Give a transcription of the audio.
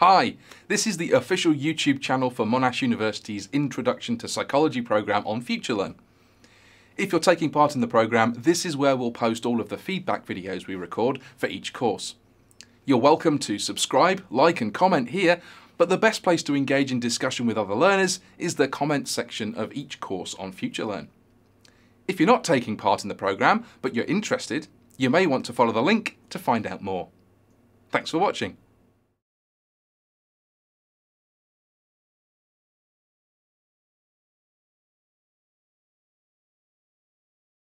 Hi, this is the official YouTube channel for Monash University's Introduction to Psychology programme on FutureLearn. If you're taking part in the programme, this is where we'll post all of the feedback videos we record for each course. You're welcome to subscribe, like and comment here, but the best place to engage in discussion with other learners is the comments section of each course on FutureLearn. If you're not taking part in the programme, but you're interested, you may want to follow the link to find out more. Thanks for watching.